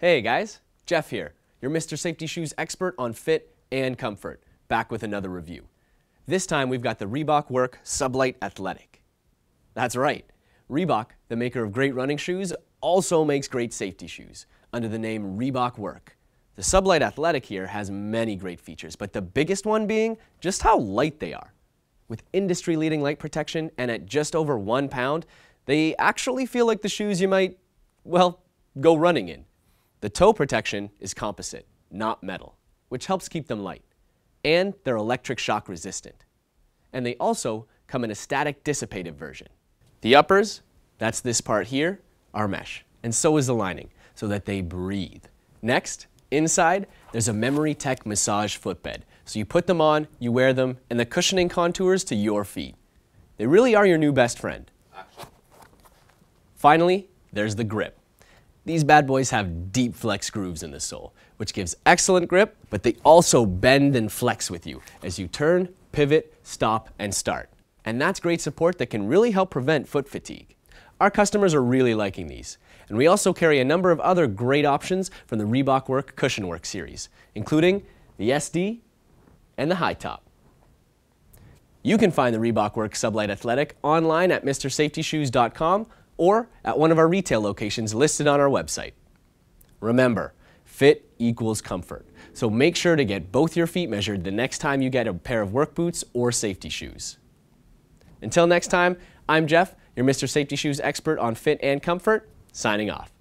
Hey guys, Jeff here, your Mr. Safety Shoes expert on fit and comfort, back with another review. This time we've got the Reebok Work Sublite Athletic. That's right, Reebok, the maker of great running shoes, also makes great safety shoes under the name Reebok Work. The Sublite Athletic here has many great features, but the biggest one being just how light they are. With industry-leading light protection and at just over one pound, they actually feel like the shoes you might, well, go running in. The toe protection is composite, not metal, which helps keep them light. And they're electric shock resistant. And they also come in a static dissipative version. The uppers, that's this part here, are mesh, and so is the lining, so that they breathe. Next, inside, there's a Memory Tech massage footbed. So you put them on, you wear them, and the cushioning contours to your feet. They really are your new best friend. Finally, there's the grip. These bad boys have deep flex grooves in the sole, which gives excellent grip, but they also bend and flex with you as you turn, pivot, stop, and start. And that's great support that can really help prevent foot fatigue. Our customers are really liking these. And we also carry a number of other great options from the Reebok Work Cushion Work series, including the SD and the High Top. You can find the Reebok Work Sublite Athletic online at MrSafetyShoes.com or at one of our retail locations listed on our website. Remember, fit equals comfort. So make sure to get both your feet measured the next time you get a pair of work boots or safety shoes. Until next time, I'm Jeff, your Mr. Safety Shoes expert on fit and comfort, signing off.